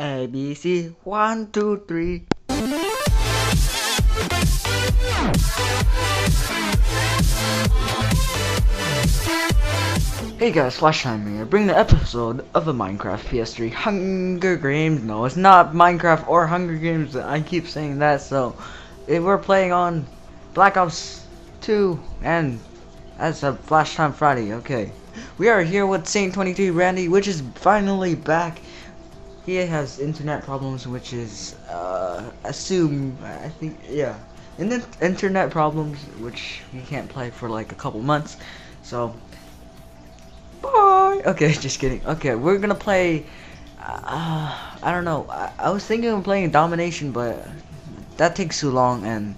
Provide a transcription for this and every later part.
A B C one two three. Hey guys, Flash Time here, bringing the episode of the Minecraft PS3 Hunger Games. No, it's not Minecraft or Hunger Games. I keep saying that, so eh, we're playing on Black Ops 2 and that's a Flash Time Friday. Okay, we are here with Saint 23 Randy, which is finally back. He has internet problems, which is uh, assume I think yeah, and then internet problems, which he can't play for like a couple months. So Bye. Okay, just kidding. Okay, we're gonna play. Uh, I don't know. I, I was thinking of playing Domination, but that takes too long, and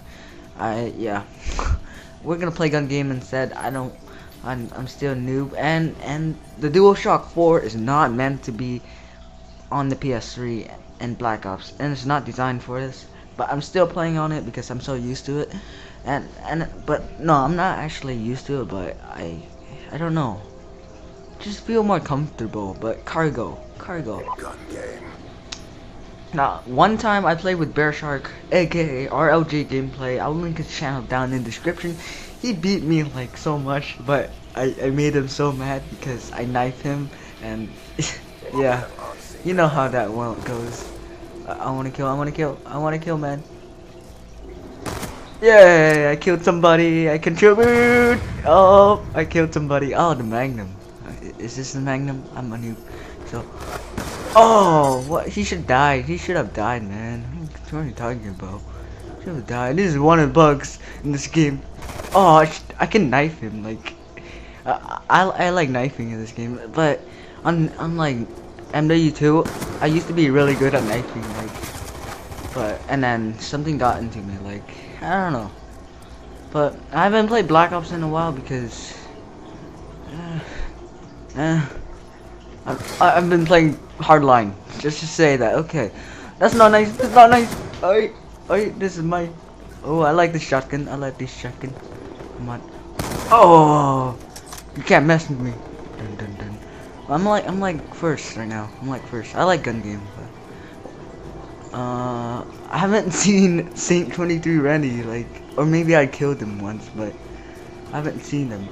I yeah. we're gonna play gun game instead. I don't. I'm I'm still noob, and and the DualShock 4 is not meant to be on the PS3 and Black Ops, and it's not designed for this. But I'm still playing on it because I'm so used to it, and and but no, I'm not actually used to it, but I I don't know just feel more comfortable. But cargo, cargo. Gun game. Now, one time I played with Bear Shark, aka RLJ Gameplay. I'll link his channel down in the description. He beat me like so much, but I, I made him so mad because I knifed him, and yeah, you know how that one goes. I, I want to kill, I want to kill, I want to kill, man. Yay! I killed somebody. I contribute. Oh, I killed somebody. Oh, the Magnum. Is this the Magnum? I'm a noob. So, oh, what? He should die. He should have died, man. What are you talking about? He Should have died. This is one of the bugs in this game. Oh, I, I can knife him. Like, I, I, I like knifing in this game, but on like MW2, I used to be really good at knifing. Like, but and then something got into me. Like, I don't know. But I haven't played Black Ops in a while because. Uh, Eh. I've, I've been playing hardline. Just to say that. Okay. That's not nice. That's not nice. Alright. Alright. This is my. Oh, I like the shotgun. I like this shotgun. Come on. Oh. You can't mess with me. Dun, dun, dun. I'm like I'm like first right now. I'm like first. I like gun game. But, uh, I haven't seen Saint 23 Randy like, or maybe I killed him once, but I haven't seen him.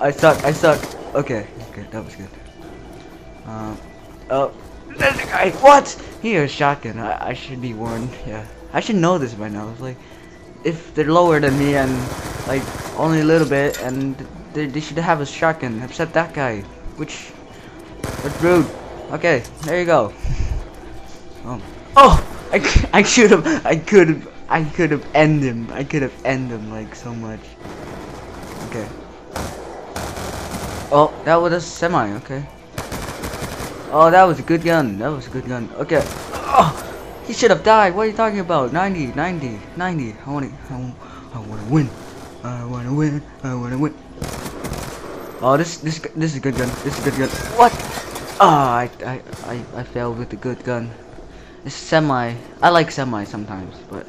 I suck, I suck. Okay, okay, that was good. Um, oh, there's a guy. What? He has shotgun. I, I should be warned. Yeah, I should know this by now. It's like, if they're lower than me and like only a little bit, and they, they should have a shotgun. Except that guy, which, that's rude. Okay, there you go. oh, oh, I, I should have, I could have, I could have ended him. I could have ended him like so much. Okay. Oh, that was a semi, okay. Oh, that was a good gun. That was a good gun. Okay. Oh, he should have died. What are you talking about? 90, 90, 90. I want to, I, I want to win. I want to win. I want to win. Oh, this, this, this is a good gun. This is a good gun. What? Ah, oh, I, I, I, I failed with the good gun. It's semi. I like semi sometimes, but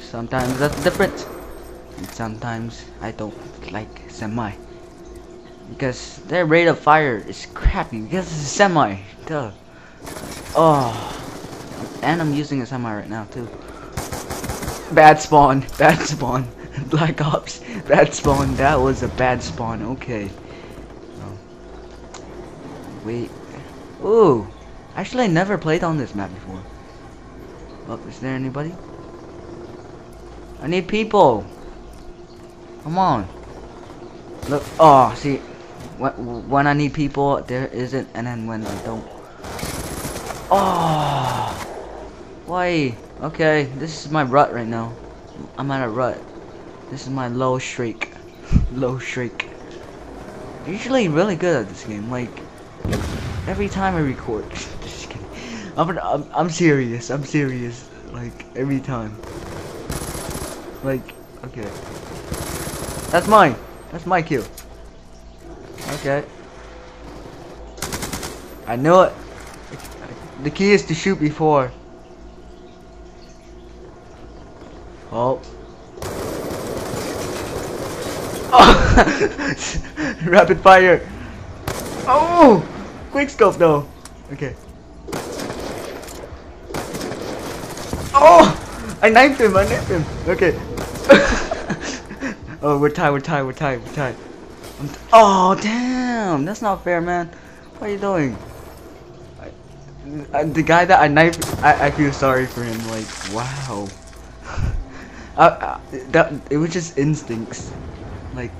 sometimes that's different. And sometimes I don't like semi. Because their rate of fire is crappy because it's a semi. Duh. Oh. And I'm using a semi right now too. Bad spawn. Bad spawn. Black Ops. Bad spawn. That was a bad spawn. Okay. Wait. Ooh. Actually, I never played on this map before. Oh, is there anybody? I need people. Come on. Look. Oh, see when I need people, there isn't, and then when I don't. Oh, why? Okay, this is my rut right now. I'm at a rut. This is my low streak. low streak. Usually really good at this game. Like every time I record. Just kidding. I'm, I'm I'm serious. I'm serious. Like every time. Like okay. That's mine. That's my kill. Okay. I knew it. The key is to shoot before. Oh. Rapid fire. Oh! Quick scope though. Okay. Oh! I knifed him, I knifed him. Okay. oh, we're tied, we're tied, we're tied, we're tied. oh, damn! That's not fair, man. What are you doing? I, I, the guy that I knifed, I, I feel sorry for him. Like, wow. I, uh, uh, that it was just instincts. Like,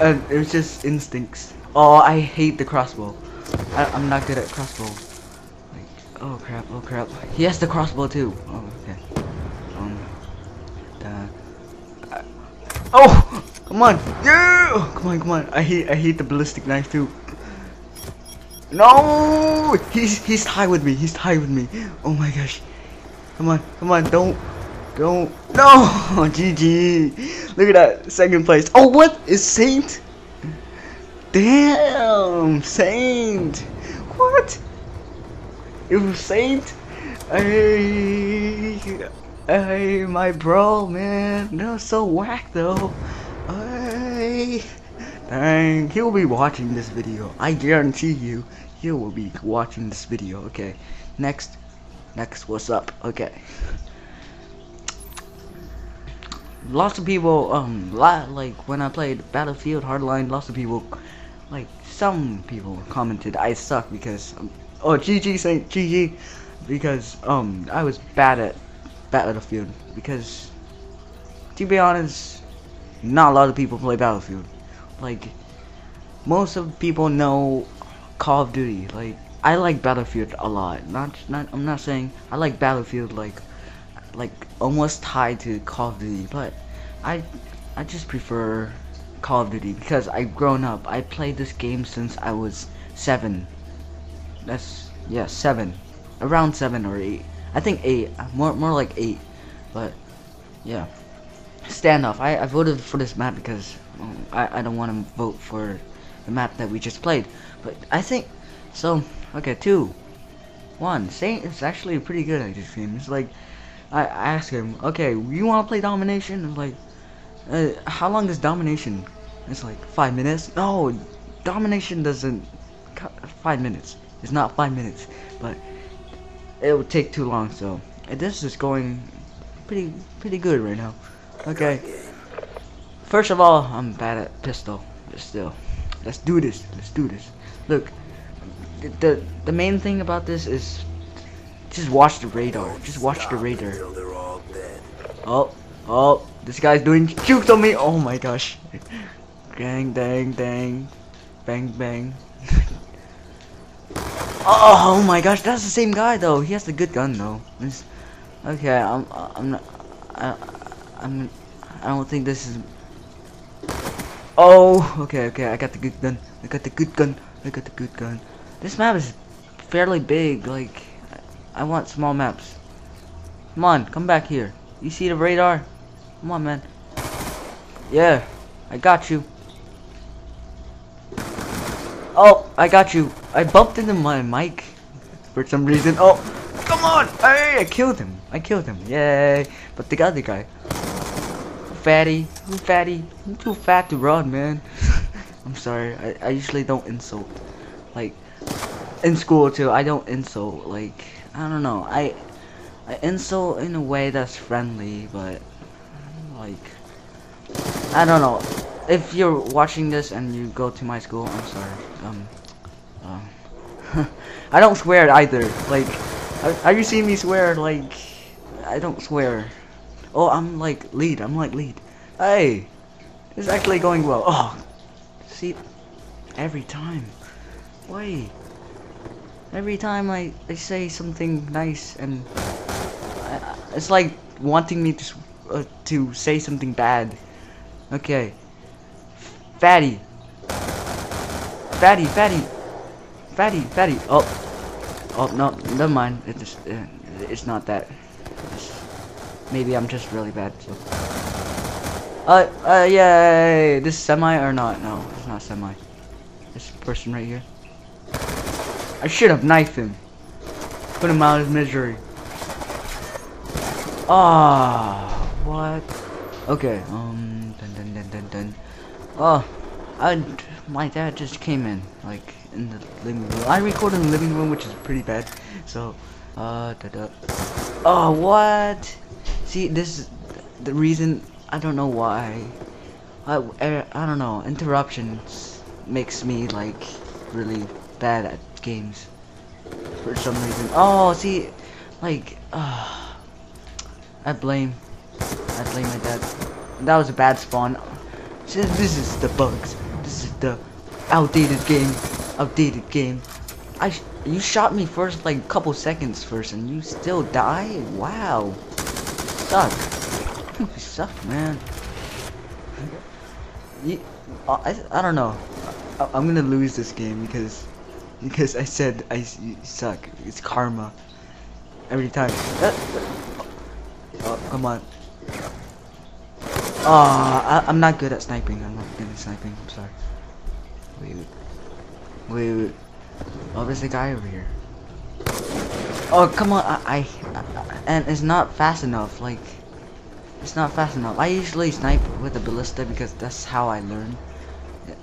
uh, it was just instincts. Oh, I hate the crossbow. I, I'm not good at crossbow. Like, oh crap, oh crap. He has the crossbow too. Oh, okay. Um, uh, oh, come on, yeah, come on, come on. I hate, I hate the ballistic knife too. No, he's he's tied with me. He's tied with me. Oh my gosh. Come on, come on, don't, don't. No, GG. Look at that, second place. Oh, what is Saint? Damn, Saint. What? It was Saint? Hey, hey, my bro, man. That was so whack, though. Hey, dang, he'll be watching this video. I guarantee you, he will be watching this video. Okay, next, next, what's up? Okay. Lots of people, um, like when I played Battlefield Hardline, lots of people like some people commented I suck because um, oh GG saying GG because um I was bad at Battlefield because to be honest not a lot of people play Battlefield. Like most of people know Call of Duty. Like I like Battlefield a lot. Not not I'm not saying I like Battlefield like like almost tied to Call of Duty but I I just prefer Call of Duty because I've grown up. I played this game since I was seven. That's yeah, seven, around seven or eight. I think eight, more more like eight. But yeah, standoff. I I voted for this map because um, I I don't want to vote for the map that we just played. But I think so. Okay, two, one. Saint is actually pretty good at this game. It's like I asked him, okay, you want to play domination? I'm like. Uh, how long is domination? It's like five minutes. No, domination doesn't. Five minutes. It's not five minutes, but it would take too long. So this is going pretty pretty good right now. Okay. First of all, I'm bad at pistol. But still, let's do this. Let's do this. Look, the the main thing about this is just watch the radar. Just watch the radar. Oh, oh, this guy's doing jukes on me. Oh my gosh. Gang, dang, dang. Bang, bang. oh, my gosh, that's the same guy though. He has the good gun though. It's, okay, I'm, I'm not, I, I'm, I don't think this is. Oh, okay, okay, I got the good gun. I got the good gun. I got the good gun. This map is fairly big. Like, I want small maps. Come on, come back here. You see the radar? Come on, man. Yeah, I got you. Oh, I got you. I bumped into my mic for some reason. Oh, come on! Hey, I killed him. I killed him. Yay! But the other guy, fatty, I'm fatty. I'm too fat to run, man. I'm sorry. I, I usually don't insult. Like in school too. I don't insult. Like I don't know. I I insult in a way that's friendly, but like I don't know if you're watching this and you go to my school, I'm sorry. Um, uh, I don't swear either. Like, have you seen me swear? Like, I don't swear. Oh, I'm like lead. I'm like lead. Hey, it's actually going well. Oh, see, every time. Why? Every time I, I say something nice and I, it's like wanting me to uh, to say something bad. Okay. Fatty. Fatty, fatty. Fatty, fatty. Oh. Oh, no, never mind. It's just, uh, it's not that. It's, maybe I'm just really bad, so. Uh, uh, yay! This semi or not? No, it's not semi. This person right here. I should have knifed him. Put him out of misery. Ah, oh, what? Okay, um, dun dun dun dun dun. Oh, I, my dad just came in, like, in the living room. I recorded in the living room, which is pretty bad. So, uh, da -da. Oh, what? See, this is the reason. I don't know why. I, I, I don't know. Interruptions makes me like really bad at games for some reason. Oh, see, like, uh, I blame, I blame my dad. That was a bad spawn. This is the bugs. This is the outdated game. Outdated game. I sh you shot me first like a couple seconds first and you still die? Wow. Suck. you suck, man. You, I, I don't know. I, I'm gonna lose this game because because I said I suck. It's karma. Every time. Uh, oh, come on. Oh, I, I'm not good at sniping. I'm not good at sniping. I'm sorry. Wait, wait, wait. wait. Oh, there's a guy over here. Oh, come on. I, I, I, and it's not fast enough. Like, it's not fast enough. I usually snipe with a ballista because that's how I learn.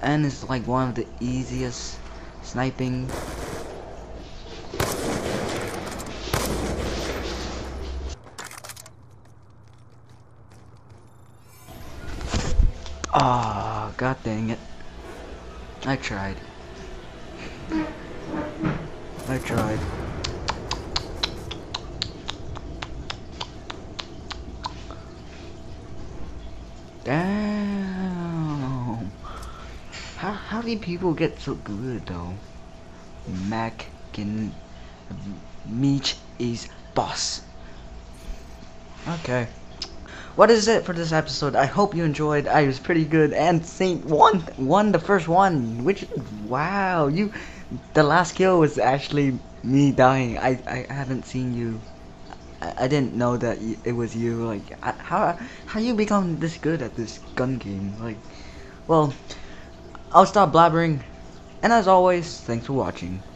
And it's like one of the easiest sniping. Ah, god dang it. I tried. I tried. Damn. How do people get so good though? Mac can Meech is boss. Okay. What is it for this episode? I hope you enjoyed. I was pretty good and Saint won won the first one. Which wow, you the last kill was actually me dying. I I haven't seen you. I, I didn't know that it was you. Like how how you become this good at this gun game? Like, well, I'll stop blabbering. And as always, thanks for watching.